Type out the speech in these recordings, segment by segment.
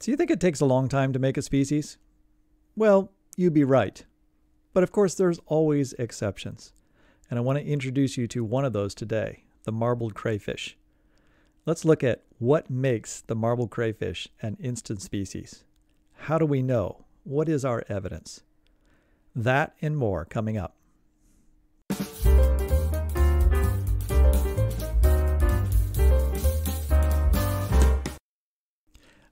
So you think it takes a long time to make a species? Well, you'd be right. But of course, there's always exceptions. And I want to introduce you to one of those today the marbled crayfish. Let's look at what makes the marbled crayfish an instant species. How do we know? What is our evidence? That and more coming up.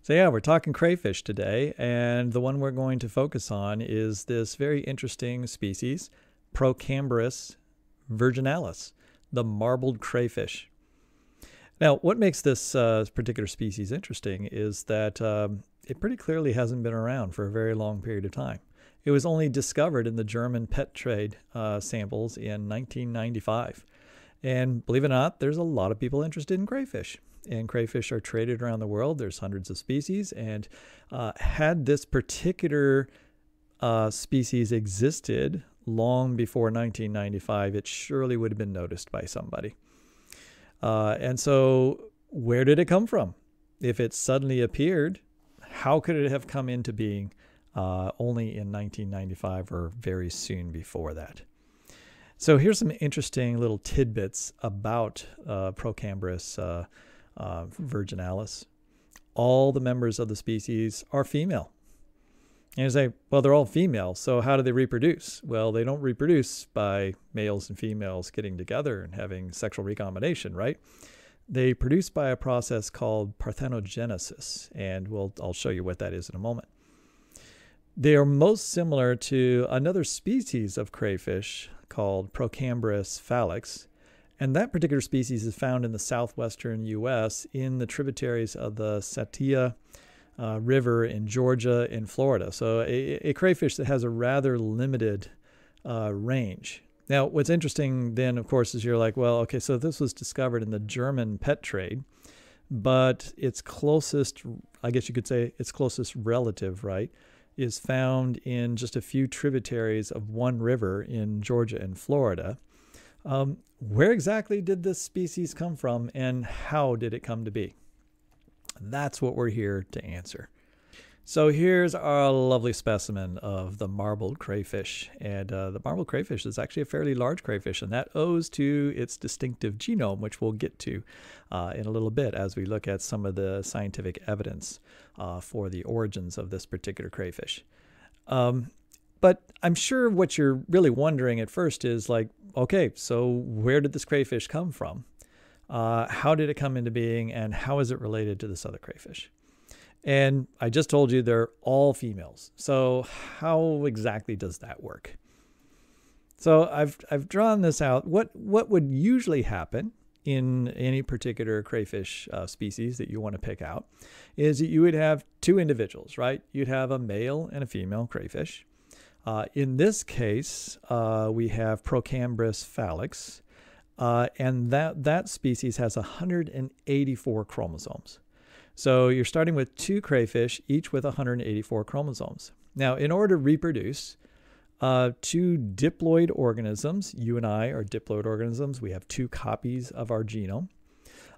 So, yeah, we're talking crayfish today, and the one we're going to focus on is this very interesting species, Procambarus virginalis, the marbled crayfish. Now, what makes this uh, particular species interesting is that um, it pretty clearly hasn't been around for a very long period of time. It was only discovered in the German pet trade uh, samples in 1995. And believe it or not, there's a lot of people interested in crayfish and crayfish are traded around the world. There's hundreds of species, and uh, had this particular uh, species existed long before 1995, it surely would have been noticed by somebody. Uh, and so, where did it come from? If it suddenly appeared, how could it have come into being uh, only in 1995 or very soon before that? So here's some interesting little tidbits about uh, Procambarus uh, uh, virginalis, all the members of the species are female. And you say, well, they're all female, so how do they reproduce? Well, they don't reproduce by males and females getting together and having sexual recombination, right? They produce by a process called parthenogenesis, and we'll, I'll show you what that is in a moment. They are most similar to another species of crayfish called Procambarus fallax, and that particular species is found in the southwestern U.S. in the tributaries of the Satilla uh, River in Georgia and Florida. So a, a, crayfish that has a rather limited uh, range. Now, what's interesting then, of course, is you're like, well, okay, so this was discovered in the German pet trade, but its closest, I guess you could say, its closest relative, right, is found in just a few tributaries of one river in Georgia and Florida. Um, where exactly did this species come from and how did it come to be? That's what we're here to answer. So here's our lovely specimen of the marbled crayfish. And uh, the marbled crayfish is actually a fairly large crayfish, and that owes to its distinctive genome, which we'll get to uh, in a little bit as we look at some of the scientific evidence uh, for the origins of this particular crayfish. Um, but I'm sure what you're really wondering at first is like, okay, so where did this crayfish come from? Uh, how did it come into being, and how is it related to this other crayfish? And I just told you they're all females. So how exactly does that work? So I've I've drawn this out. What what would usually happen in any particular crayfish uh, species that you want to pick out is that you would have two individuals, right? You'd have a male and a female crayfish. Uh, in this case, uh, we have Procambarus fallax, uh, and that, that species has 184 chromosomes. So you're starting with two crayfish, each with 184 chromosomes. Now, in order to reproduce, uh, two diploid organisms, you and I are diploid organisms, we have two copies of our genome.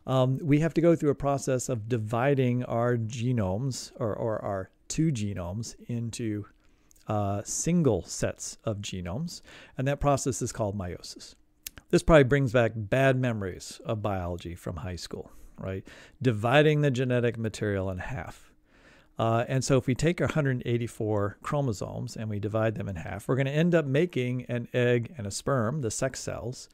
Um, we have to go through a process of dividing our genomes or, or our two genomes into uh, single sets of genomes, and that process is called meiosis. This probably brings back bad memories of biology from high school, right? Dividing the genetic material in half. Uh, and so if we take our 184 chromosomes and we divide them in half, we're going to end up making an egg and a sperm, the sex cells,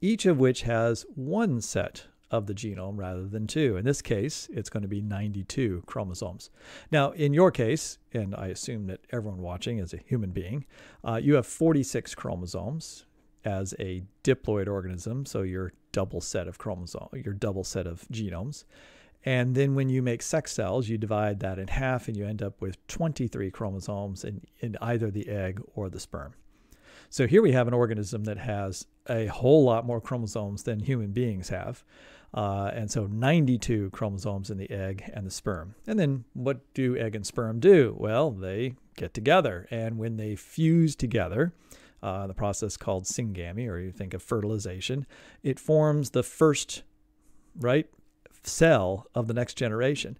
each of which has one set of the genome rather than two. In this case, it's going to be 92 chromosomes. Now, in your case, and I assume that everyone watching is a human being, uh, you have 46 chromosomes as a diploid organism, so your double set of chromosomes, your double set of genomes. And then when you make sex cells, you divide that in half and you end up with 23 chromosomes in, in either the egg or the sperm. So here we have an organism that has a whole lot more chromosomes than human beings have. Uh, and so 92 chromosomes in the egg and the sperm. And then what do egg and sperm do? Well, they get together. And when they fuse together, uh, the process called syngamy, or you think of fertilization, it forms the first, right, cell of the next generation.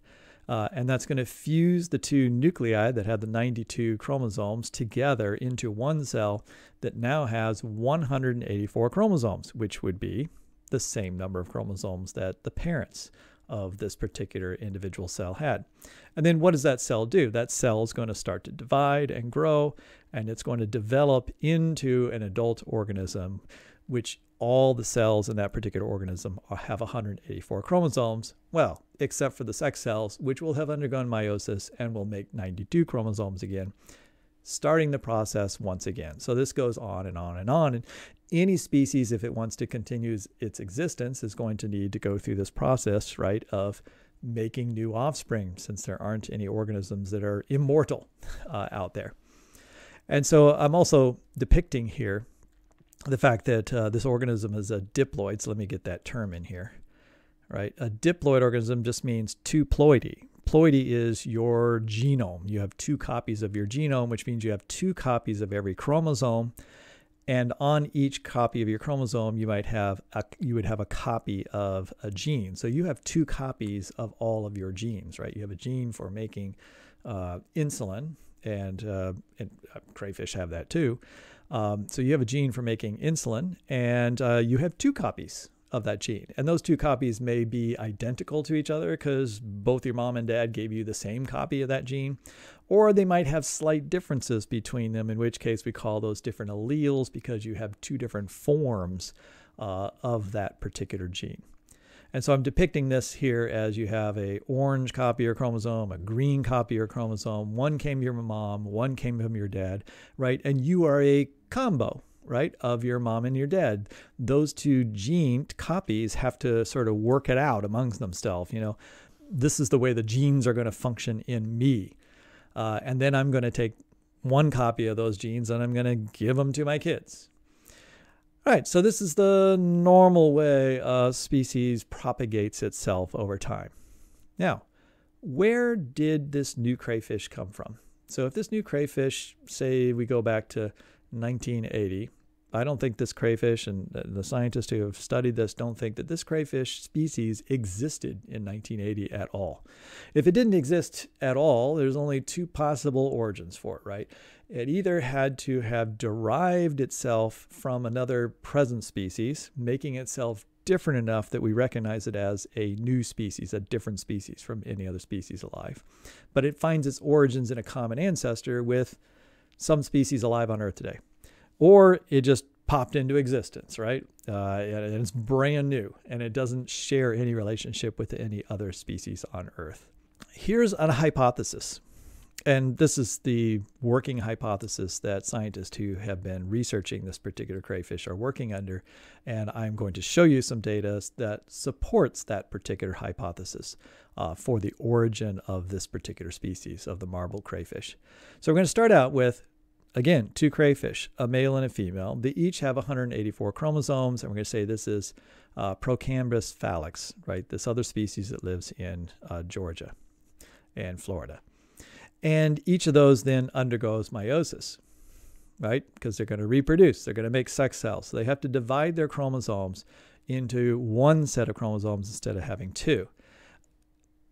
Uh, and that's going to fuse the two nuclei that have the 92 chromosomes together into one cell that now has 184 chromosomes, which would be the same number of chromosomes that the parents of this particular individual cell had. And then what does that cell do? That cell is going to start to divide and grow, and it's going to develop into an adult organism, which all the cells in that particular organism have 184 chromosomes. Well, except for the sex cells, which will have undergone meiosis and will make 92 chromosomes again, starting the process once again. So this goes on and on and on. And any species, if it wants to continue its existence, is going to need to go through this process, right, of making new offspring, since there aren't any organisms that are immortal uh, out there. And so I'm also depicting here the fact that uh, this organism is a diploid. So let me get that term in here, right? A diploid organism just means two ploidy. Ploidy is your genome. You have two copies of your genome, which means you have two copies of every chromosome. And on each copy of your chromosome, you might have a, you would have a copy of a gene. So you have two copies of all of your genes, right? You have a gene for making uh, insulin, and, uh, and uh, crayfish have that too. Um, so you have a gene for making insulin, and uh, you have two copies of that gene. And those two copies may be identical to each other because both your mom and dad gave you the same copy of that gene, or they might have slight differences between them, in which case we call those different alleles because you have two different forms uh, of that particular gene. And so I'm depicting this here as you have a orange copy your chromosome, a green copy your chromosome. One came from your mom, one came from your dad, right? And you are a combo, right, of your mom and your dad. Those two gene copies have to sort of work it out amongst themselves. You know, this is the way the genes are going to function in me. Uh, and then I'm going to take one copy of those genes and I'm going to give them to my kids, all right, so this is the normal way a species propagates itself over time. Now, where did this new crayfish come from? So if this new crayfish, say we go back to 1980, I don't think this crayfish and the scientists who have studied this don't think that this crayfish species existed in 1980 at all. If it didn't exist at all, there's only two possible origins for it, right? It either had to have derived itself from another present species, making itself different enough that we recognize it as a new species, a different species from any other species alive. But it finds its origins in a common ancestor with some species alive on Earth today. Or it just popped into existence, right? Uh, and it's brand new and it doesn't share any relationship with any other species on Earth. Here's a hypothesis and this is the working hypothesis that scientists who have been researching this particular crayfish are working under. And I'm going to show you some data that supports that particular hypothesis uh, for the origin of this particular species of the marble crayfish. So we're going to start out with, again, two crayfish, a male and a female. They each have 184 chromosomes. And we're going to say this is uh, Procambarus fallax, right? This other species that lives in uh, Georgia and Florida. And each of those then undergoes meiosis, right? Because they're going to reproduce, they're going to make sex cells. So they have to divide their chromosomes into one set of chromosomes instead of having two.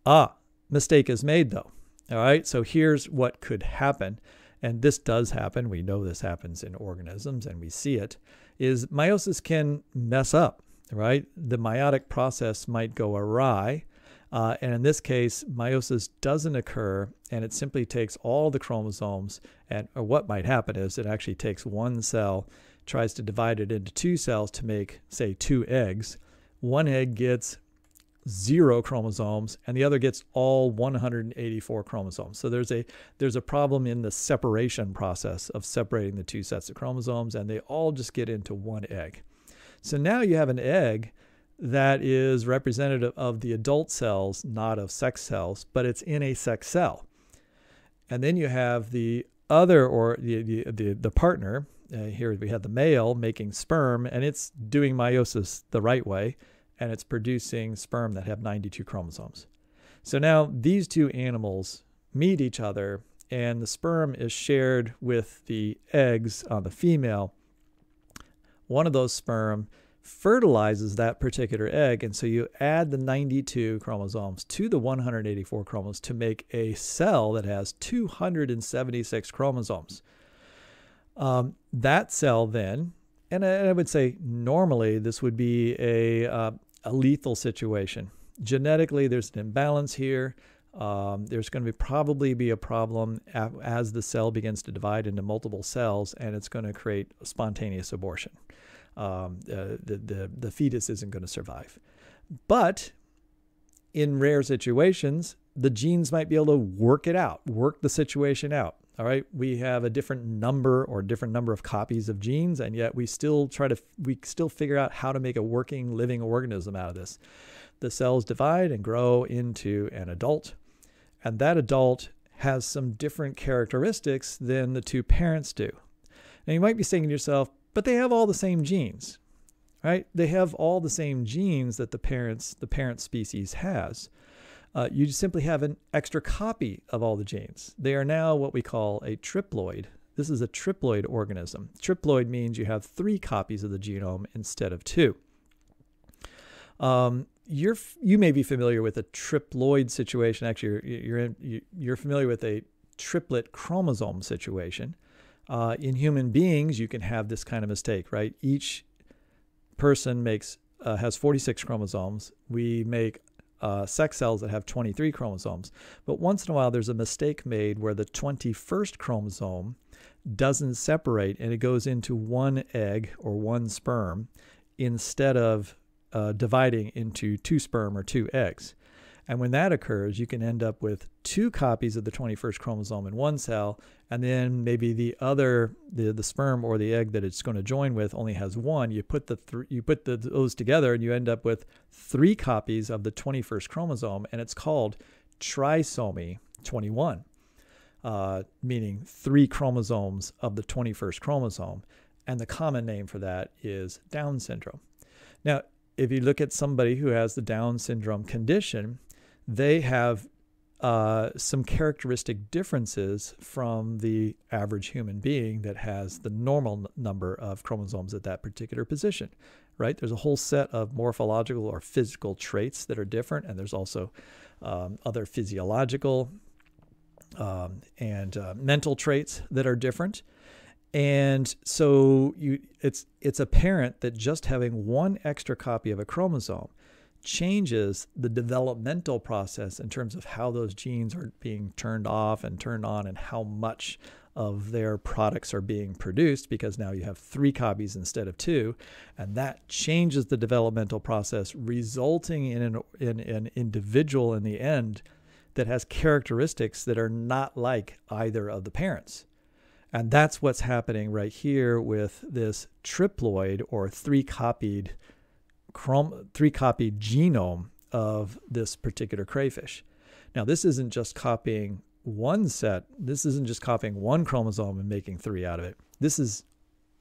Ah, mistake is made though. All right, so here's what could happen. And this does happen. We know this happens in organisms and we see it. Is meiosis can mess up, right? The meiotic process might go awry uh, and in this case, meiosis doesn't occur, and it simply takes all the chromosomes. And what might happen is it actually takes one cell, tries to divide it into two cells to make, say, two eggs. One egg gets zero chromosomes, and the other gets all 184 chromosomes. So there's a there's a problem in the separation process of separating the two sets of chromosomes, and they all just get into one egg. So now you have an egg that is representative of the adult cells, not of sex cells, but it's in a sex cell. And then you have the other or the the the, the partner. Uh, here we have the male making sperm, and it's doing meiosis the right way, and it's producing sperm that have 92 chromosomes. So now these two animals meet each other, and the sperm is shared with the eggs on the female. One of those sperm fertilizes that particular egg. And so you add the 92 chromosomes to the 184 chromosomes to make a cell that has 276 chromosomes. Um, that cell then, and I, would say normally this would be a, uh, a lethal situation. Genetically, there's an imbalance here. Um, there's going to be probably be a problem as the cell begins to divide into multiple cells, and it's going to create spontaneous abortion um, the, the, the fetus isn't going to survive. But in rare situations, the genes might be able to work it out, work the situation out. All right, we have a different number or different number of copies of genes, and yet we still try to we still figure out how to make a working living organism out of this. The cells divide and grow into an adult, and that adult has some different characteristics than the two parents do. Now you might be saying to yourself, but they have all the same genes, right? They have all the same genes that the parents, the parent species has. Uh, you simply have an extra copy of all the genes. They are now what we call a triploid. This is a triploid organism. Triploid means you have three copies of the genome instead of two. Um, you're you may be familiar with a triploid situation. Actually, you're you're, you're familiar with a triplet chromosome situation. Uh, in human beings, you can have this kind of mistake, right? Each person makes uh, has 46 chromosomes. We make uh, sex cells that have 23 chromosomes. But once in a while, there's a mistake made where the 21st chromosome doesn't separate and it goes into one egg or one sperm instead of uh, dividing into two sperm or two eggs. And when that occurs, you can end up with two copies of the 21st chromosome in one cell, and then maybe the other, the, the sperm or the egg that it's going to join with only has one. You put the th- you put the, those together, and you end up with three copies of the 21st chromosome, and it's called trisomy 21, uh, meaning three chromosomes of the 21st chromosome. And the common name for that is Down syndrome. Now, if you look at somebody who has the Down syndrome condition, they have uh, some characteristic differences from the average human being that has the normal number of chromosomes at that particular position, right? There's a whole set of morphological or physical traits that are different, and there's also um, other physiological um, and uh, mental traits that are different. And so you, it's it's apparent that just having one extra copy of a chromosome changes the developmental process in terms of how those genes are being turned off and turned on and how much of their products are being produced because now you have three copies instead of two. And that changes the developmental process resulting in an, in an individual in the end that has characteristics that are not like either of the parents. And that's what's happening right here with this triploid or three copied chrom- three copy genome of this particular crayfish. Now, this isn't just copying one set, this isn't just copying one chromosome and making three out of it. This is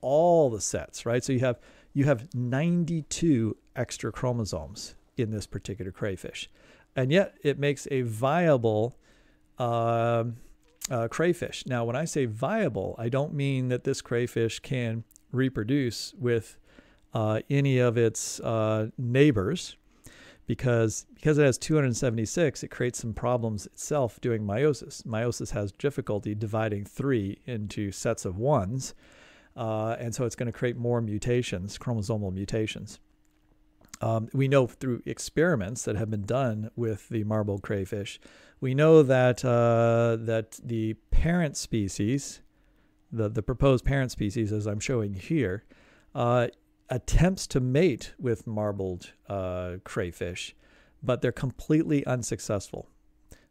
all the sets, right? So you have you have 92 extra chromosomes in this particular crayfish, and yet it makes a viable uh, uh, crayfish. Now, when I say viable, I don't mean that this crayfish can reproduce with uh, any of its uh, neighbors because because it has 276 it creates some problems itself doing meiosis. Meiosis has difficulty dividing three into sets of ones uh, and so it's going to create more mutations chromosomal mutations. Um, we know through experiments that have been done with the marbled crayfish we know that uh, that the parent species the, the proposed parent species as i'm showing here uh, attempts to mate with marbled uh, crayfish, but they're completely unsuccessful.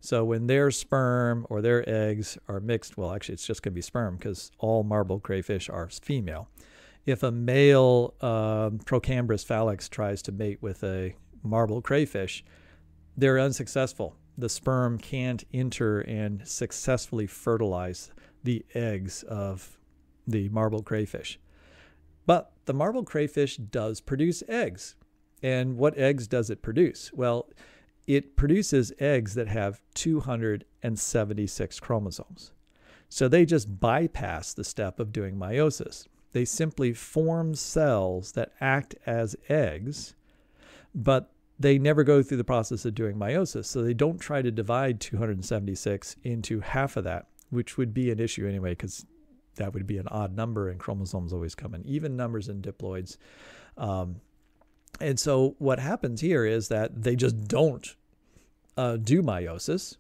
So when their sperm or their eggs are mixed, well, actually, it's just going to be sperm because all marbled crayfish are female. If a male uh, Procambarus fallax tries to mate with a marbled crayfish, they're unsuccessful. The sperm can't enter and successfully fertilize the eggs of the marbled crayfish. But the marble crayfish does produce eggs. And what eggs does it produce? Well, it produces eggs that have 276 chromosomes. So they just bypass the step of doing meiosis. They simply form cells that act as eggs, but they never go through the process of doing meiosis. So they don't try to divide 276 into half of that, which would be an issue anyway, because that would be an odd number and chromosomes always come in even numbers in diploids. Um, and so what happens here is that they just don't uh, do meiosis.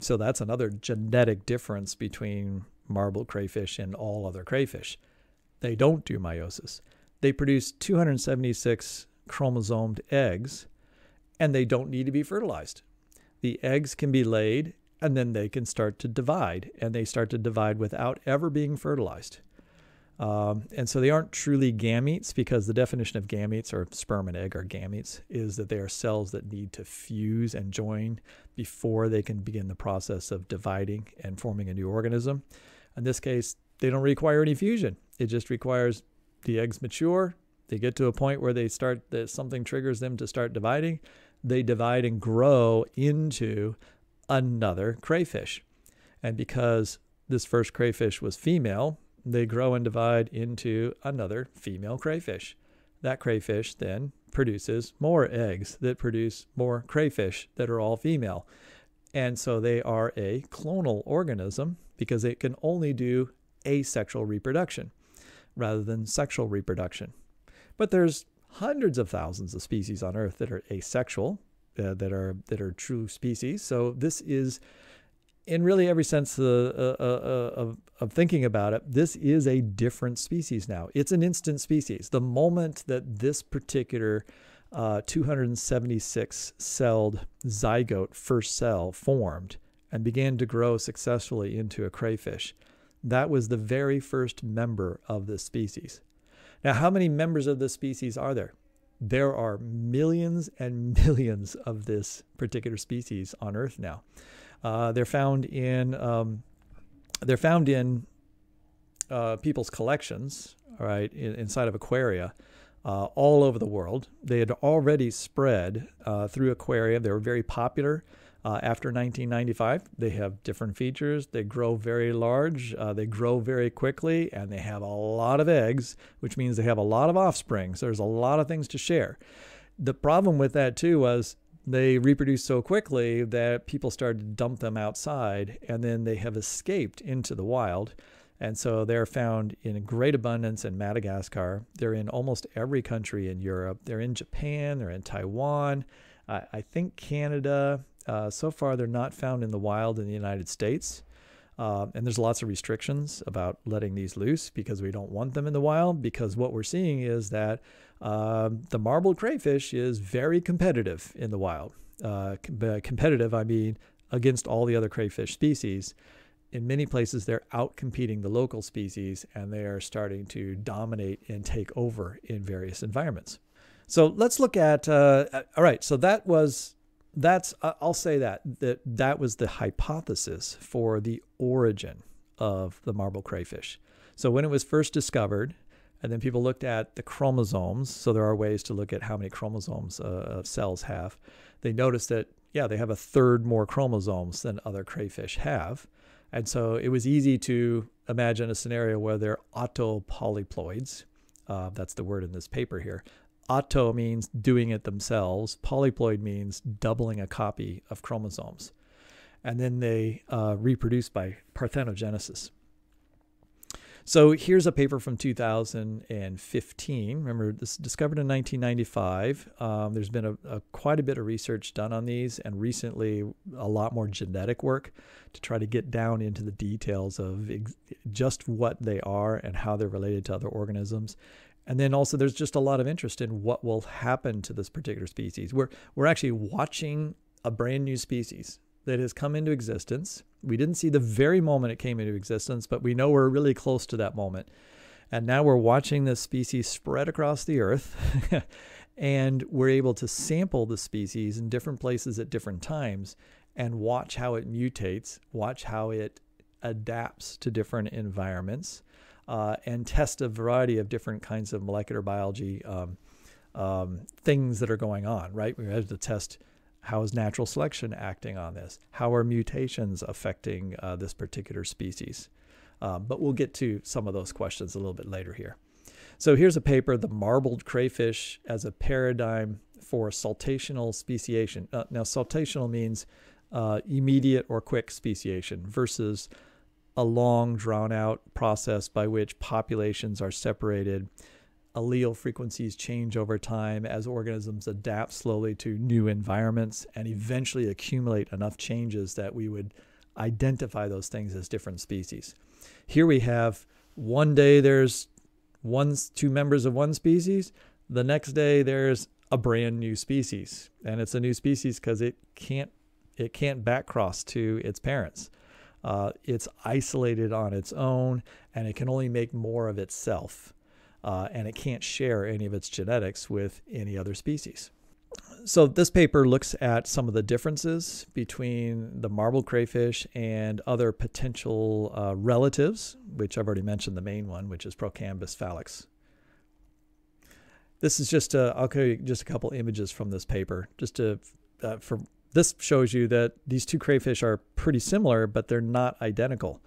So that's another genetic difference between marbled crayfish and all other crayfish. They don't do meiosis. They produce 276 chromosomed eggs and they don't need to be fertilized. The eggs can be laid and then they can start to divide and they start to divide without ever being fertilized. Um, and so they aren't truly gametes because the definition of gametes or sperm and egg are gametes is that they are cells that need to fuse and join before they can begin the process of dividing and forming a new organism. In this case, they don't require any fusion. It just requires the eggs mature, they get to a point where they start that something triggers them to start dividing, they divide and grow into another crayfish. And because this first crayfish was female, they grow and divide into another female crayfish. That crayfish then produces more eggs that produce more crayfish that are all female. And so they are a clonal organism because it can only do asexual reproduction rather than sexual reproduction. But there's hundreds of thousands of species on Earth that are asexual, uh, that are that are true species. So this is in really every sense uh, uh, uh, of, of thinking about it, this is a different species now. It's an instant species. The moment that this particular uh, 276 celled zygote first cell formed and began to grow successfully into a crayfish, that was the very first member of this species. Now, how many members of this species are there? There are millions and millions of this particular species on Earth now. Uh, they're found in um, they're found in uh, people's collections, all right, in, inside of aquaria. Uh, all over the world. They had already spread uh, through aquaria. They were very popular uh, after 1995. They have different features. They grow very large, uh, they grow very quickly, and they have a lot of eggs, which means they have a lot of offspring. So there's a lot of things to share. The problem with that, too, was they reproduce so quickly that people started to dump them outside and then they have escaped into the wild. And so they're found in great abundance in Madagascar. They're in almost every country in Europe. They're in Japan, they're in Taiwan, uh, I think Canada. Uh, so far, they're not found in the wild in the United States. Uh, and there's lots of restrictions about letting these loose because we don't want them in the wild. Because what we're seeing is that uh, the marbled crayfish is very competitive in the wild. Uh, competitive, I mean, against all the other crayfish species. In many places, they're out competing the local species and they are starting to dominate and take over in various environments. So let's look at, uh, all right, so that was that's I'll say that that that was the hypothesis for the origin of the marble crayfish. So when it was first discovered, and then people looked at the chromosomes. So there are ways to look at how many chromosomes uh, cells have. They noticed that yeah, they have a third more chromosomes than other crayfish have, and so it was easy to imagine a scenario where they're autopolyploids. Uh, that's the word in this paper here. Auto means doing it themselves. Polyploid means doubling a copy of chromosomes. And then they uh, reproduce by parthenogenesis. So here's a paper from 2015. Remember, this is discovered in 1995. Um, there's been a, a, quite a bit of research done on these, and recently a lot more genetic work to try to get down into the details of just what they are and how they're related to other organisms. And then also there's just a lot of interest in what will happen to this particular species. We're we're actually watching a brand new species that has come into existence. We didn't see the very moment it came into existence, but we know we're really close to that moment. And now we're watching this species spread across the earth. and we're able to sample the species in different places at different times and watch how it mutates, watch how it adapts to different environments uh, and test a variety of different kinds of molecular biology um, um, things that are going on, right? We have to test how is natural selection acting on this? How are mutations affecting uh, this particular species? Um, but we'll get to some of those questions a little bit later here. So here's a paper, The Marbled Crayfish as a Paradigm for Saltational Speciation. Uh, now, saltational means uh, immediate or quick speciation versus a long, drawn out process by which populations are separated. Allele frequencies change over time as organisms adapt slowly to new environments and eventually accumulate enough changes that we would identify those things as different species. Here we have one day there's one two members of one species, the next day there's a brand new species, and it's a new species because it can't it can't backcross to its parents. Uh, it's isolated on its own, and it can only make more of itself, uh, and it can't share any of its genetics with any other species so this paper looks at some of the differences between the marble crayfish and other potential uh, relatives, which I've already mentioned the main one, which is Procambarus fallax. This is just a, I'll show you just a couple images from this paper, just to, uh, for, this shows you that these two crayfish are pretty similar, but they're not identical.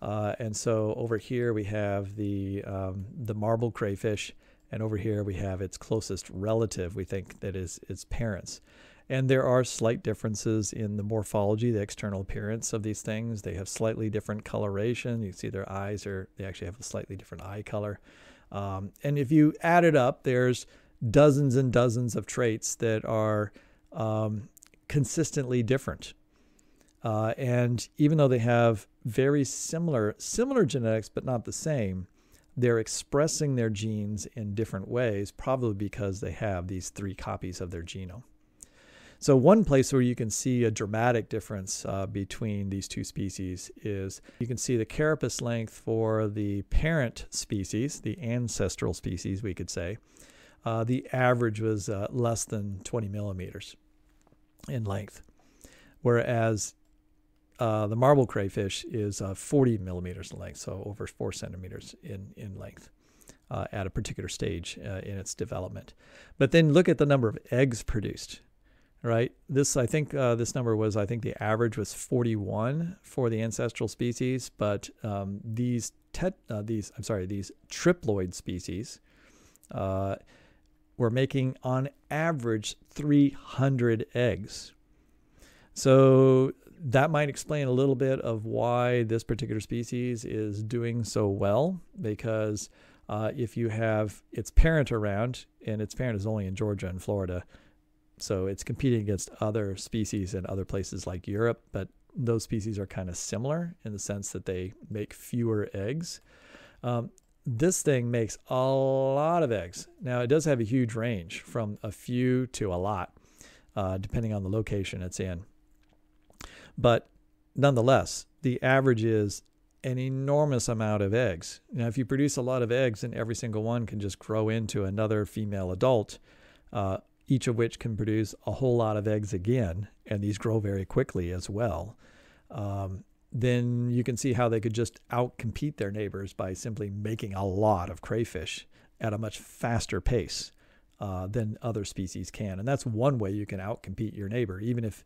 Uh, and so over here we have the, um, the marbled crayfish, and over here we have its closest relative, we think that is its parents. And there are slight differences in the morphology, the external appearance of these things. They have slightly different coloration. You see their eyes are, they actually have a slightly different eye color. Um, and if you add it up, there's dozens and dozens of traits that are um, consistently different. Uh, and even though they have very similar similar genetics but not the same, they're expressing their genes in different ways, probably because they have these three copies of their genome. So, one place where you can see a dramatic difference uh, between these two species is you can see the carapace length for the parent species, the ancestral species, we could say. Uh, the average was uh, less than 20 millimeters in length, whereas uh, the marble crayfish is uh, 40 millimeters in length, so over four centimeters in, in length uh, at a particular stage uh, in its development. But then look at the number of eggs produced, right? This, I think, uh, this number was, I think the average was 41 for the ancestral species, but um, these, tet- these, I'm sorry, these triploid species were making on average 300 eggs. So that might explain a little bit of why this particular species is doing so well because uh, if you have its parent around and its parent is only in Georgia and Florida, so it's competing against other species in other places like Europe, but those species are kind of similar in the sense that they make fewer eggs. Um, this thing makes a lot of eggs. Now, it does have a huge range from a few to a lot, uh, depending on the location it's in. But nonetheless, the average is an enormous amount of eggs. Now, if you produce a lot of eggs and every single one can just grow into another female adult, uh, each of which can produce a whole lot of eggs again, and these grow very quickly as well, um, then you can see how they could just outcompete their neighbors by simply making a lot of crayfish at a much faster pace uh, than other species can. And that's one way you can outcompete your neighbor, even if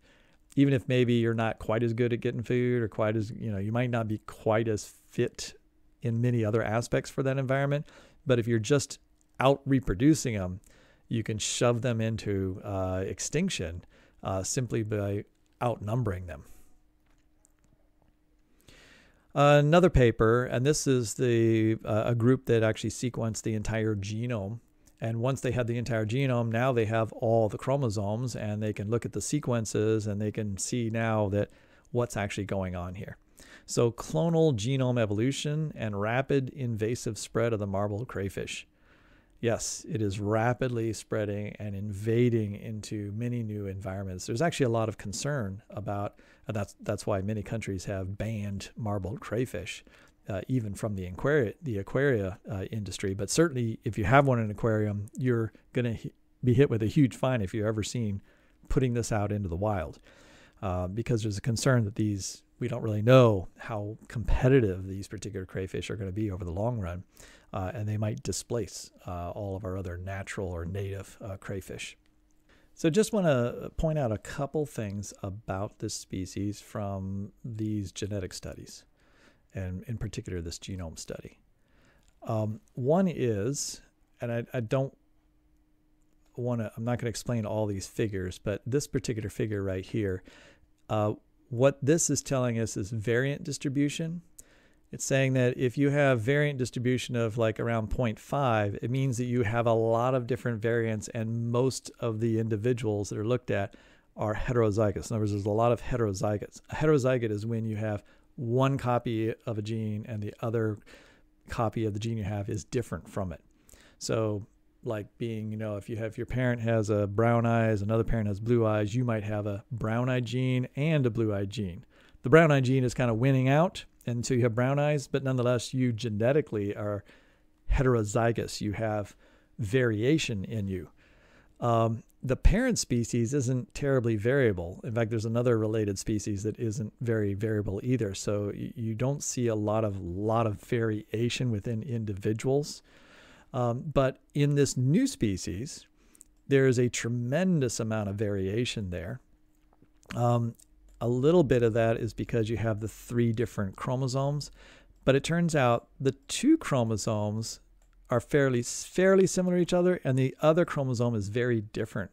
even if maybe you're not quite as good at getting food or quite as, you know, you might not be quite as fit in many other aspects for that environment. But if you're just out reproducing them, you can shove them into uh, extinction uh, simply by outnumbering them. Another paper, and this is the uh, a group that actually sequenced the entire genome and once they had the entire genome, now they have all the chromosomes and they can look at the sequences and they can see now that what's actually going on here. So, clonal genome evolution and rapid invasive spread of the marbled crayfish. Yes, it is rapidly spreading and invading into many new environments. There's actually a lot of concern about, and that's that's why many countries have banned marbled crayfish uh, even from the aquaria, the aquaria uh, industry. But certainly, if you have one in an aquarium, you're going to be hit with a huge fine if you're ever seen putting this out into the wild, uh, because there's a concern that these we don't really know how competitive these particular crayfish are going to be over the long run, uh, and they might displace uh, all of our other natural or native uh, crayfish. So, just want to point out a couple things about this species from these genetic studies and in particular this genome study. Um, one is, and I, I don't want to, I'm not going to explain all these figures, but this particular figure right here, uh, what this is telling us is variant distribution. It's saying that if you have variant distribution of like around 0.5, it means that you have a lot of different variants, and most of the individuals that are looked at are heterozygous. In other words, there's a lot of heterozygotes. A heterozygote is when you have one copy of a gene and the other copy of the gene you have is different from it. So, like being, you know, if you have if your parent has a brown eyes, another parent has blue eyes, you might have a brown eye gene and a blue eye gene. The brown eye gene is kind of winning out and so you have brown eyes, but nonetheless, you genetically are heterozygous. You have variation in you. Um, the parent species isn't terribly variable. In fact, there's another related species that isn't very variable either. So you don't see a lot of lot of variation within individuals. Um, but in this new species, there is a tremendous amount of variation there. Um, a little bit of that is because you have the three different chromosomes, but it turns out the two chromosomes are fairly fairly similar to each other, and the other chromosome is very different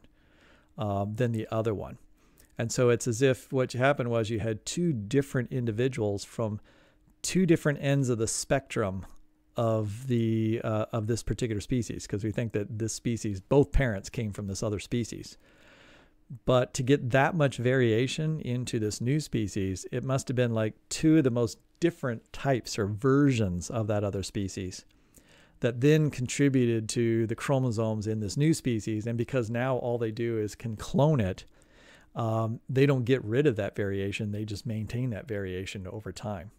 um, than the other one. And so it's as if what happened was you had two different individuals from two different ends of the spectrum of the uh, of this particular species, because we think that this species, both parents came from this other species. But to get that much variation into this new species, it must have been like two of the most different types or versions of that other species that then contributed to the chromosomes in this new species. And because now all they do is can clone it, um, they don't get rid of that variation. They just maintain that variation over time.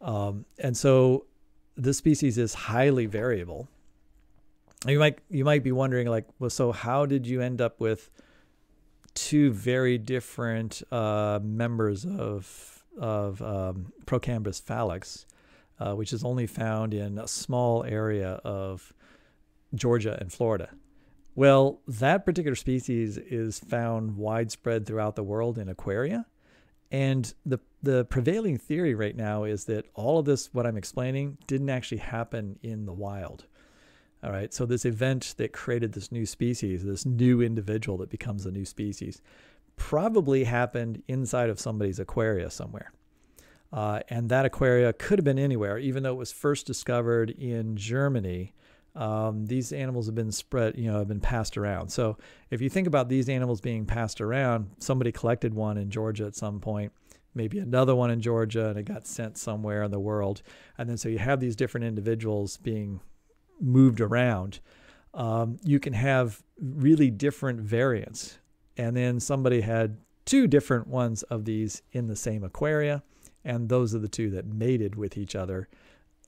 Um, and so this species is highly variable. You might you might be wondering like, well, so how did you end up with two very different uh, members of of um, Procambarus fallax, uh, which is only found in a small area of Georgia and Florida. Well, that particular species is found widespread throughout the world in aquaria. And the, the prevailing theory right now is that all of this, what I'm explaining, didn't actually happen in the wild. All right. So this event that created this new species, this new individual that becomes a new species, probably happened inside of somebody's aquaria somewhere. Uh, and that aquaria could have been anywhere, even though it was first discovered in Germany. Um, these animals have been spread, you know, have been passed around. So if you think about these animals being passed around, somebody collected one in Georgia at some point, maybe another one in Georgia, and it got sent somewhere in the world. And then so you have these different individuals being moved around, um, you can have really different variants. And then somebody had two different ones of these in the same aquaria, and those are the two that mated with each other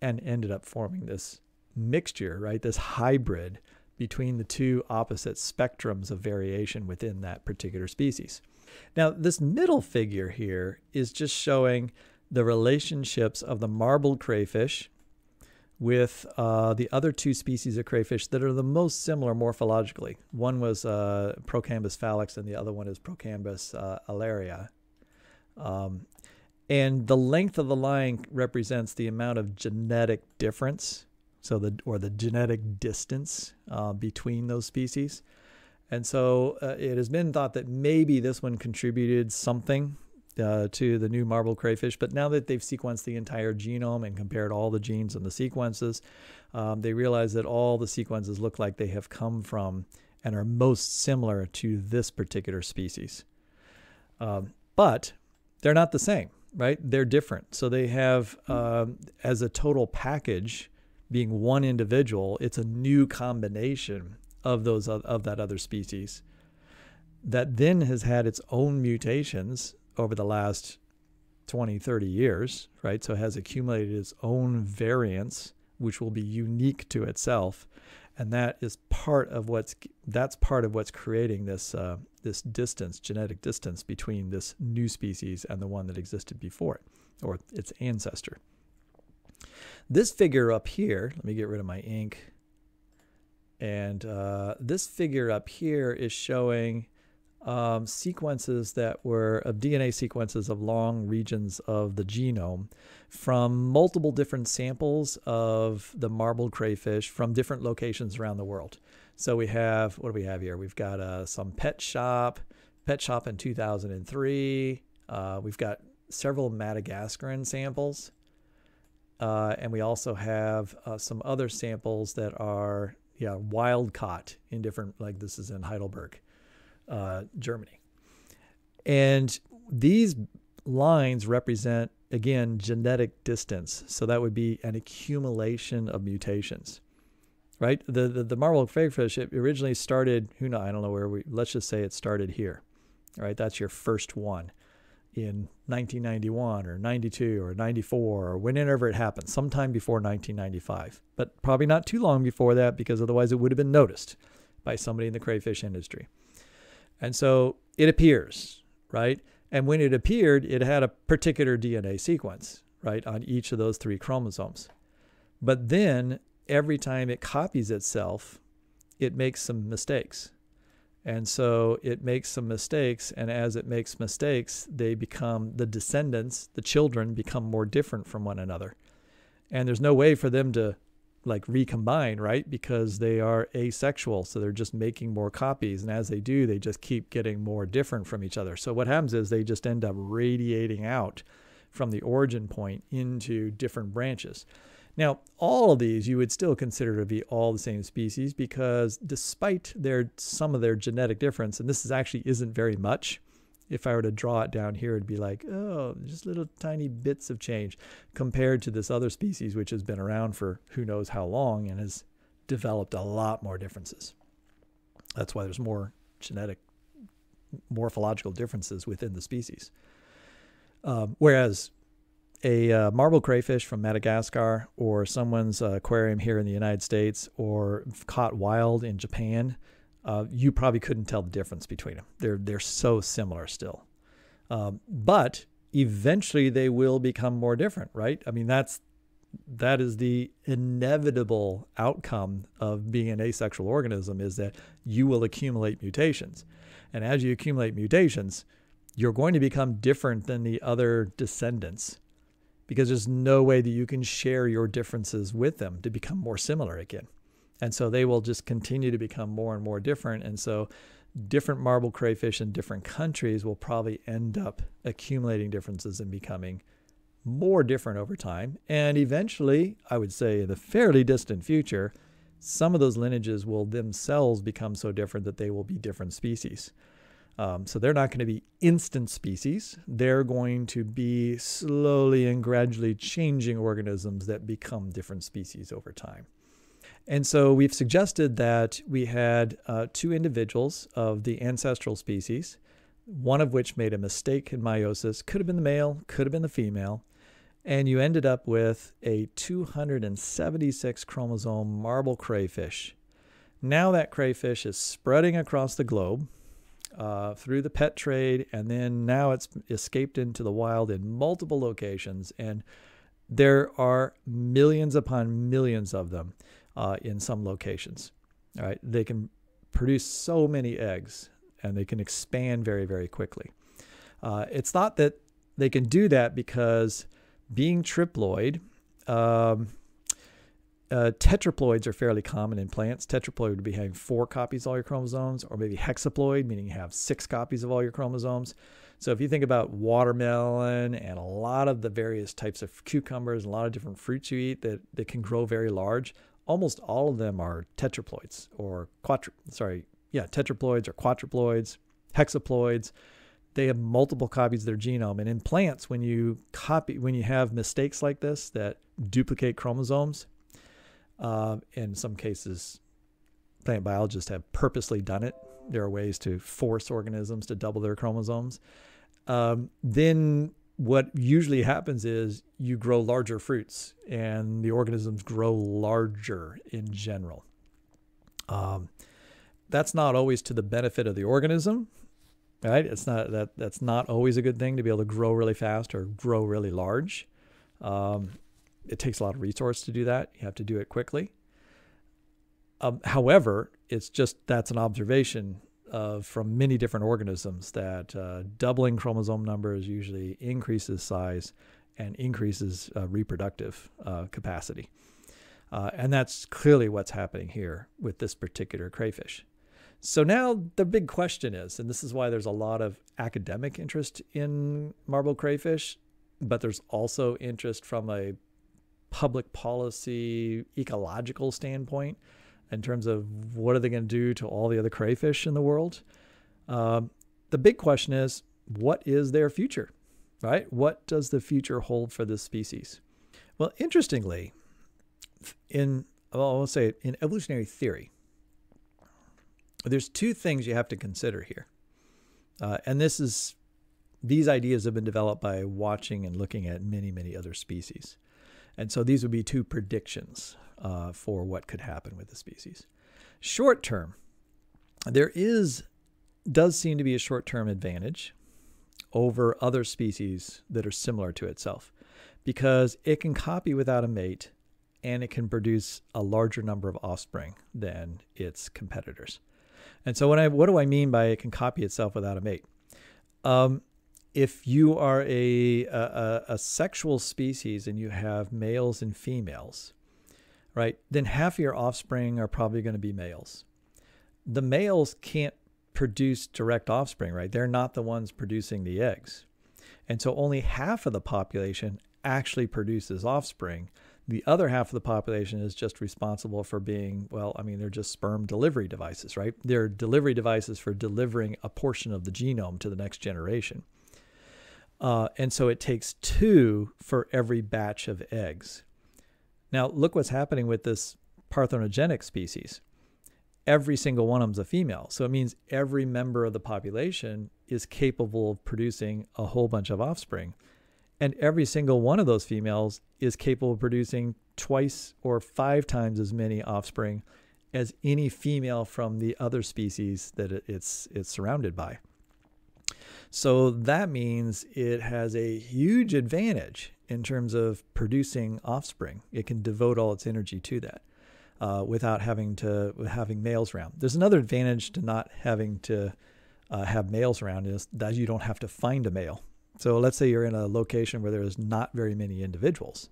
and ended up forming this mixture, right? This hybrid between the two opposite spectrums of variation within that particular species. Now, this middle figure here is just showing the relationships of the marbled crayfish with uh, the other two species of crayfish that are the most similar morphologically. One was uh, Procambarus fallax, and the other one is Procambarus uh, alaria. Um, and the length of the line represents the amount of genetic difference, so the or the genetic distance uh, between those species. And so uh, it has been thought that maybe this one contributed something uh, to the new marble crayfish. But now that they've sequenced the entire genome and compared all the genes and the sequences, um, they realize that all the sequences look like they have come from and are most similar to this particular species. Um, but they're not the same, right? They're different. So they have, um, as a total package, being one individual, it's a new combination of those of that other species that then has had its own mutations over the last 20, 30 years, right? So it has accumulated its own variance, which will be unique to itself. And that is part of what's that's part of what's creating this uh, this distance, genetic distance between this new species and the one that existed before it, or its ancestor. This figure up here, let me get rid of my ink. And uh, this figure up here is showing um, sequences that were of DNA sequences of long regions of the genome from multiple different samples of the marbled crayfish from different locations around the world. So we have, what do we have here? We've got uh, some pet shop, pet shop in 2003. Uh, we've got several Madagascaran samples. Uh, and we also have uh, some other samples that are yeah wild caught in different like this is in Heidelberg, uh, Germany, and these lines represent again genetic distance. So that would be an accumulation of mutations, right? The the, the marbled crayfish it originally started. Who know? I don't know where we. Let's just say it started here, right? That's your first one in 1991 or 92 or 94 or whenever it happened, sometime before 1995. But probably not too long before that because otherwise it would have been noticed by somebody in the crayfish industry. And so it appears, right? And when it appeared, it had a particular DNA sequence, right, on each of those three chromosomes. But then every time it copies itself, it makes some mistakes. And so it makes some mistakes. And as it makes mistakes, they become the descendants, the children become more different from one another. And there's no way for them to like recombine, right? Because they are asexual. So they're just making more copies. And as they do, they just keep getting more different from each other. So what happens is they just end up radiating out from the origin point into different branches. Now, all of these you would still consider to be all the same species because despite their some of their genetic difference, and this is actually isn't very much. If I were to draw it down here, it'd be like, oh, just little tiny bits of change compared to this other species, which has been around for who knows how long and has developed a lot more differences. That's why there's more genetic morphological differences within the species. Um, whereas a uh, marble crayfish from Madagascar or someone's uh, aquarium here in the United States or caught wild in Japan, uh, you probably couldn't tell the difference between them. They're they're so similar still, um, but eventually they will become more different, right? I mean that's that is the inevitable outcome of being an asexual organism is that you will accumulate mutations, and as you accumulate mutations, you're going to become different than the other descendants because there's no way that you can share your differences with them to become more similar again. And so they will just continue to become more and more different. And so different marble crayfish in different countries will probably end up accumulating differences and becoming more different over time. And eventually, I would say in the fairly distant future, some of those lineages will themselves become so different that they will be different species. Um, so they're not going to be instant species. They're going to be slowly and gradually changing organisms that become different species over time. And so we've suggested that we had uh, two individuals of the ancestral species, one of which made a mistake in meiosis, could have been the male, could have been the female, and you ended up with a 276 chromosome marble crayfish. Now that crayfish is spreading across the globe uh, through the pet trade, and then now it's escaped into the wild in multiple locations, and there are millions upon millions of them uh, in some locations. All right, they can produce so many eggs, and they can expand very, very quickly. Uh, it's thought that they can do that because being triploid. Um, uh, tetraploids are fairly common in plants. Tetraploid would be having four copies of all your chromosomes, or maybe hexaploid, meaning you have six copies of all your chromosomes. So if you think about watermelon and a lot of the various types of cucumbers, and a lot of different fruits you eat that, that can grow very large, almost all of them are tetraploids or quadru sorry, yeah, tetraploids or quadruploids, hexaploids. They have multiple copies of their genome. And in plants, when you copy when you have mistakes like this that duplicate chromosomes, uh, in some cases, plant biologists have purposely done it. There are ways to force organisms to double their chromosomes. Um, then what usually happens is you grow larger fruits and the organisms grow larger in general. Um, that's not always to the benefit of the organism, right? It's not that that's not always a good thing to be able to grow really fast or grow really large. Um, it takes a lot of resource to do that. You have to do it quickly. Um, however, it's just that's an observation of from many different organisms that uh, doubling chromosome numbers usually increases size and increases uh, reproductive uh, capacity. Uh, and that's clearly what's happening here with this particular crayfish. So now the big question is, and this is why there's a lot of academic interest in marbled crayfish, but there's also interest from a public policy, ecological standpoint in terms of what are they going to do to all the other crayfish in the world. Um, the big question is, what is their future, right? What does the future hold for this species? Well, interestingly, in well, I'll say it, in evolutionary theory, there's two things you have to consider here, uh, and this is these ideas have been developed by watching and looking at many, many other species. And so these would be two predictions uh, for what could happen with the species. Short term, there is does seem to be a short term advantage over other species that are similar to itself because it can copy without a mate and it can produce a larger number of offspring than its competitors. And so, when I, what do I mean by it can copy itself without a mate? Um, if you are a, a, a sexual species and you have males and females, right, then half of your offspring are probably going to be males. The males can't produce direct offspring, right? They're not the ones producing the eggs. And so only half of the population actually produces offspring. The other half of the population is just responsible for being, well, I mean, they're just sperm delivery devices, right? They're delivery devices for delivering a portion of the genome to the next generation. Uh, and so it takes two for every batch of eggs. Now, look what's happening with this parthenogenic species. Every single one of them is a female. So it means every member of the population is capable of producing a whole bunch of offspring. And every single one of those females is capable of producing twice or five times as many offspring as any female from the other species that it's, it's surrounded by. So that means it has a huge advantage in terms of producing offspring. It can devote all its energy to that uh, without having to having males around. There's another advantage to not having to uh, have males around is that you don't have to find a male. So let's say you're in a location where there's not very many individuals,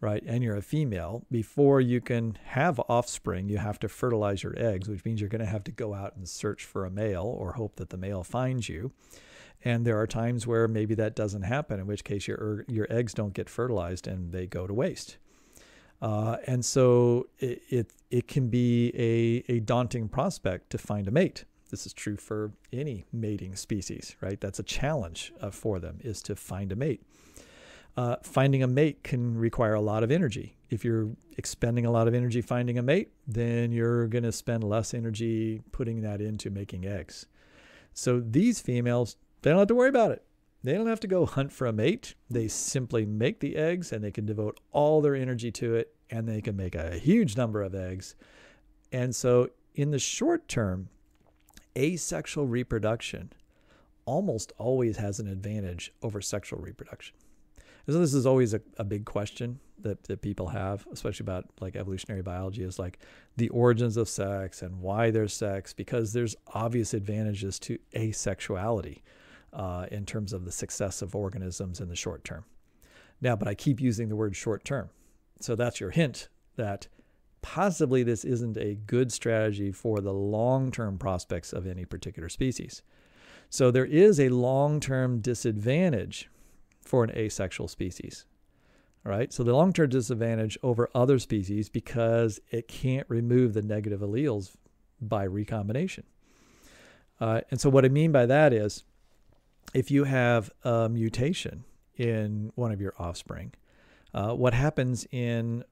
right? And you're a female. Before you can have offspring, you have to fertilize your eggs, which means you're going to have to go out and search for a male or hope that the male finds you. And there are times where maybe that doesn't happen, in which case your er, your eggs don't get fertilized and they go to waste. Uh, and so it, it, it can be a, a daunting prospect to find a mate. This is true for any mating species, right? That's a challenge uh, for them is to find a mate. Uh, finding a mate can require a lot of energy. If you're expending a lot of energy finding a mate, then you're going to spend less energy putting that into making eggs. So these females they don't have to worry about it. They don't have to go hunt for a mate. They simply make the eggs and they can devote all their energy to it and they can make a huge number of eggs. And so, in the short term, asexual reproduction almost always has an advantage over sexual reproduction. So this is always a, a big question that, that people have, especially about like evolutionary biology, is like the origins of sex and why there's sex, because there's obvious advantages to asexuality uh, in terms of the success of organisms in the short term. Now, but I keep using the word short term. So that's your hint that possibly this isn't a good strategy for the long term prospects of any particular species. So there is a long term disadvantage for an asexual species. All right. So the long term disadvantage over other species because it can't remove the negative alleles by recombination. Uh, and so what I mean by that is if you have a mutation in one of your offspring, uh, what happens in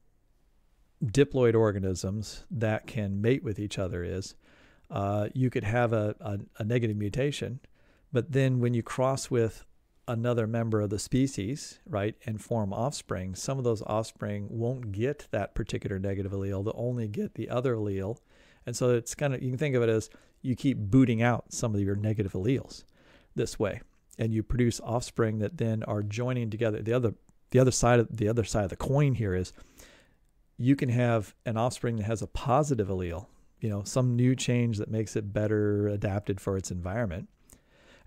diploid organisms that can mate with each other is uh, you could have a, a, a, negative mutation, but then when you cross with another member of the species, right, and form offspring, some of those offspring won't get that particular negative allele. They'll only get the other allele. And so it's kind of, you can think of it as you keep booting out some of your negative alleles this way and you produce offspring that then are joining together the other the other side of the other side of the coin here is you can have an offspring that has a positive allele you know, some new change that makes it better adapted for its environment.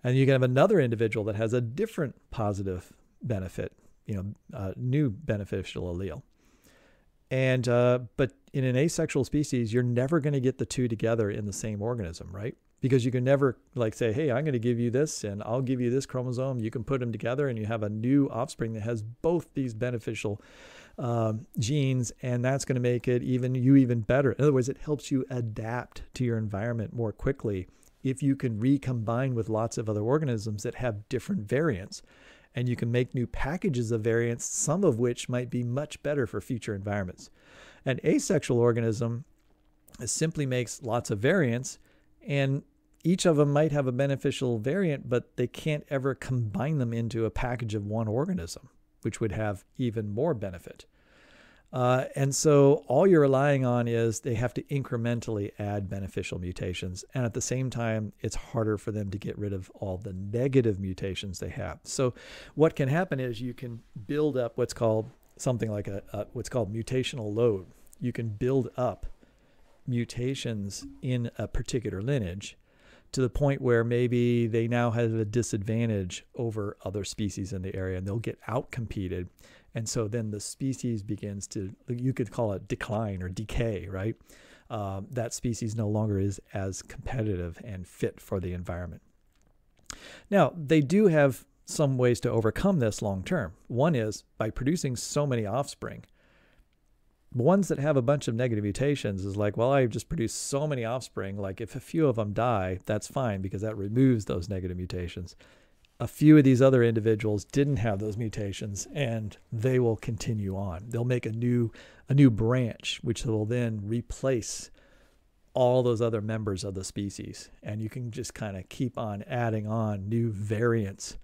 And you can have another individual that has a different positive benefit, you know, uh, new beneficial allele. And uh, but in an asexual species, you're never going to get the two together in the same organism, right? Because you can never like say, "Hey, I'm going to give you this, and I'll give you this chromosome." You can put them together, and you have a new offspring that has both these beneficial um, genes, and that's going to make it even you even better. In other words, it helps you adapt to your environment more quickly if you can recombine with lots of other organisms that have different variants and you can make new packages of variants, some of which might be much better for future environments. An asexual organism simply makes lots of variants, and each of them might have a beneficial variant, but they can't ever combine them into a package of one organism, which would have even more benefit. Uh, and so all you're relying on is they have to incrementally add beneficial mutations. And at the same time, it's harder for them to get rid of all the negative mutations they have. So what can happen is you can build up what's called something like a, a what's called mutational load. You can build up mutations in a particular lineage to the point where maybe they now have a disadvantage over other species in the area and they'll get outcompeted and so then the species begins to, you could call it decline or decay, right? Um, that species no longer is as competitive and fit for the environment. Now, they do have some ways to overcome this long term. One is by producing so many offspring. Ones that have a bunch of negative mutations is like, well, I've just produced so many offspring. Like, if a few of them die, that's fine because that removes those negative mutations a few of these other individuals didn't have those mutations and they will continue on. They'll make a new a new branch which will then replace all those other members of the species. And you can just kind of keep on adding on new variants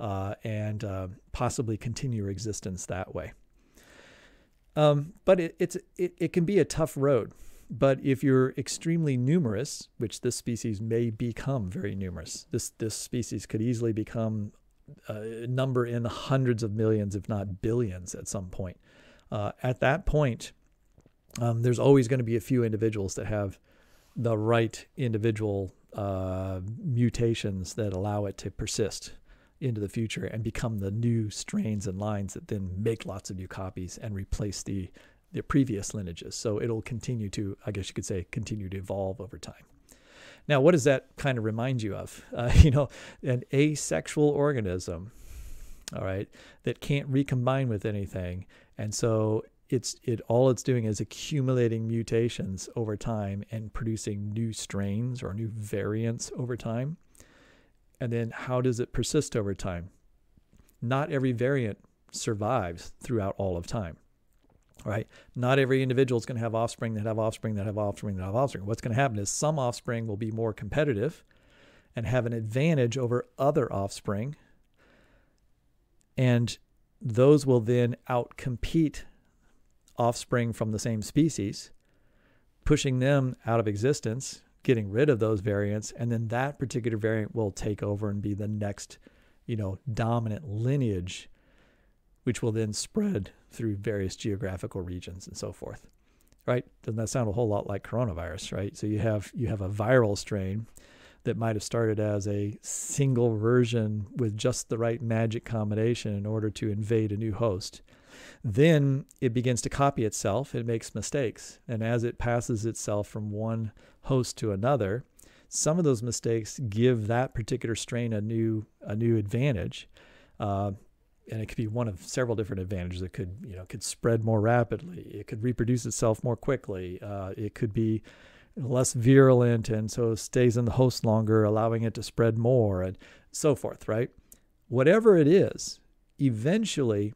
uh, and uh, possibly continue your existence that way. Um, but it, it's it, it can be a tough road but if you're extremely numerous, which this species may become very numerous, this, this species could easily become a number in the hundreds of millions, if not billions, at some point. Uh, at that point, um, there's always going to be a few individuals that have the right individual uh, mutations that allow it to persist into the future and become the new strains and lines that then make lots of new copies and replace the the previous lineages. So it'll continue to, I guess you could say, continue to evolve over time. Now, what does that kind of remind you of? Uh, you know, an asexual organism, all right, that can't recombine with anything, and so it's it all it's doing is accumulating mutations over time and producing new strains or new variants over time. And then how does it persist over time? Not every variant survives throughout all of time right? Not every individual is going to have offspring that have offspring that have offspring that have offspring. What's going to happen is some offspring will be more competitive and have an advantage over other offspring. And those will then outcompete offspring from the same species, pushing them out of existence, getting rid of those variants, and then that particular variant will take over and be the next, you know, dominant lineage which will then spread through various geographical regions and so forth. Right? Doesn't that sound a whole lot like coronavirus, right? So you have you have a viral strain that might have started as a single version with just the right magic combination in order to invade a new host. Then it begins to copy itself, it makes mistakes. And as it passes itself from one host to another, some of those mistakes give that particular strain a new a new advantage. Uh, and it could be one of several different advantages. It could, you know, could spread more rapidly. It could reproduce itself more quickly. Uh, it could be less virulent and so stays in the host longer, allowing it to spread more and so forth, right? Whatever it is, eventually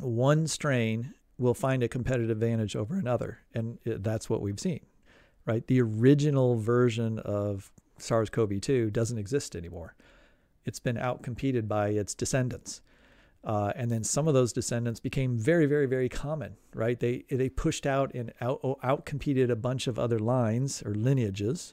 one strain will find a competitive advantage over another. And that's what we've seen, right? The original version of SARS CoV 2 doesn't exist anymore. It's been outcompeted by its descendants. Uh, and then some of those descendants became very, very, very common, right? They they pushed out and out outcompeted a bunch of other lines or lineages.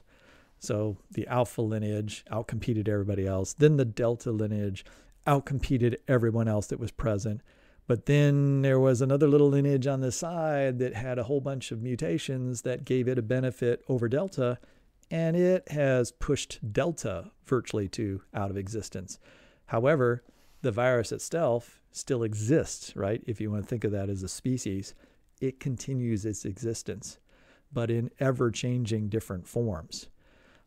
So the alpha lineage outcompeted everybody else. Then the delta lineage outcompeted everyone else that was present. But then there was another little lineage on the side that had a whole bunch of mutations that gave it a benefit over Delta, and it has pushed Delta virtually to out of existence. However, the virus itself still exists, right? If you want to think of that as a species, it continues its existence, but in ever changing different forms.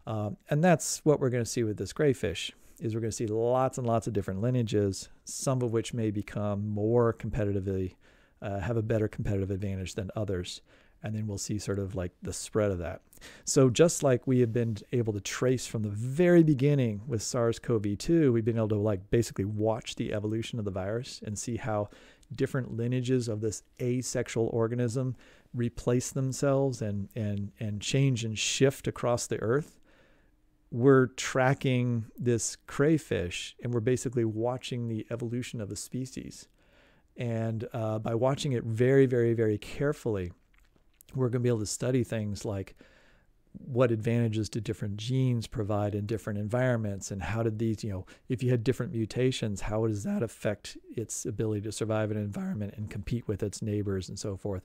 Um, and that's what we're going to see with this crayfish is we're going to see lots and lots of different lineages, some of which may become more competitively, uh, have a better competitive advantage than others. And then we'll see sort of like the spread of that. So, just like we have been able to trace from the very beginning with SARS CoV 2, we've been able to like basically watch the evolution of the virus and see how different lineages of this asexual organism replace themselves and, and, and change and shift across the earth we're tracking this crayfish and we're basically watching the evolution of a species. And uh, by watching it very, very, very carefully, we're going to be able to study things like what advantages do different genes provide in different environments and how did these you know if you had different mutations how does that affect its ability to survive in an environment and compete with its neighbors and so forth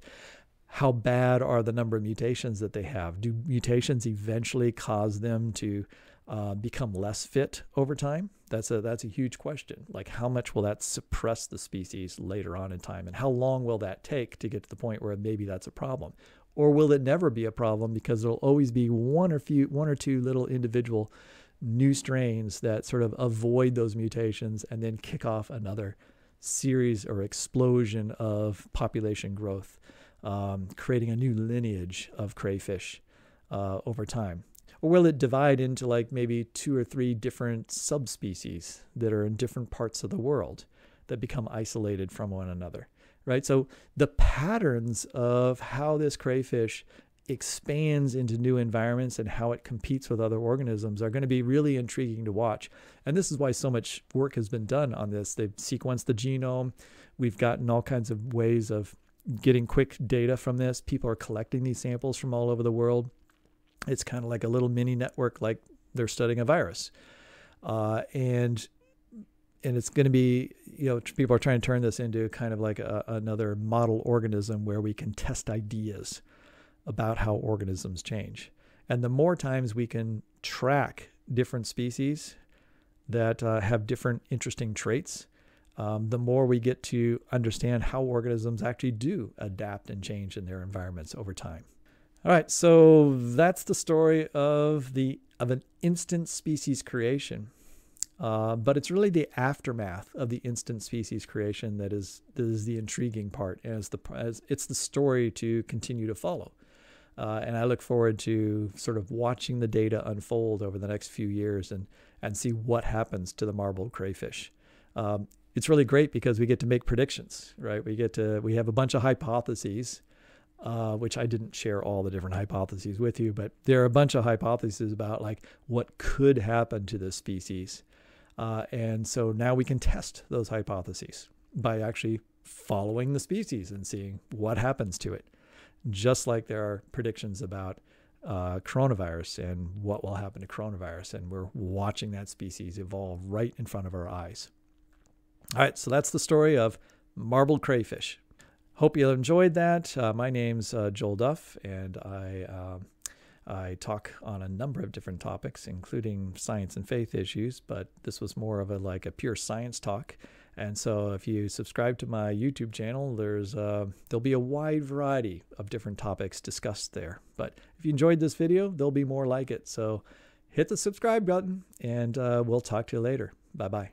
how bad are the number of mutations that they have? Do mutations eventually cause them to uh, become less fit over time? That's a that's a huge question. Like how much will that suppress the species later on in time, and how long will that take to get to the point where maybe that's a problem, or will it never be a problem because there'll always be one or few one or two little individual new strains that sort of avoid those mutations and then kick off another series or explosion of population growth um, creating a new lineage of crayfish uh, over time? Or will it divide into like maybe two or three different subspecies that are in different parts of the world that become isolated from one another? Right? So the patterns of how this crayfish expands into new environments and how it competes with other organisms are going to be really intriguing to watch. And this is why so much work has been done on this. They've sequenced the genome. We've gotten all kinds of ways of getting quick data from this. People are collecting these samples from all over the world. It's kind of like a little mini network, like they're studying a virus, uh, and and it's going to be you know people are trying to turn this into kind of like a, another model organism where we can test ideas about how organisms change. And the more times we can track different species that uh, have different interesting traits, um, the more we get to understand how organisms actually do adapt and change in their environments over time. All right, so that's the story of the of an instant species creation, uh, but it's really the aftermath of the instant species creation that is that is the intriguing part, as the as it's the story to continue to follow. Uh, and I look forward to sort of watching the data unfold over the next few years and and see what happens to the marbled crayfish. Um, it's really great because we get to make predictions, right? We get to we have a bunch of hypotheses, uh, which I didn't share all the different hypotheses with you, but there are a bunch of hypotheses about like what could happen to this species, uh, and so now we can test those hypotheses by actually following the species and seeing what happens to it, just like there are predictions about. Uh, coronavirus and what will happen to coronavirus. And we're watching that species evolve right in front of our eyes. All right, so that's the story of marbled crayfish. Hope you enjoyed that. Uh, my name's uh, Joel Duff, and I uh, I talk on a number of different topics, including science and faith issues. But this was more of a like a pure science talk. And so, if you subscribe to my YouTube channel, there's uh, there'll be a wide variety of different topics discussed there. But if you enjoyed this video, there'll be more like it. So, hit the subscribe button, and uh, we'll talk to you later. Bye bye.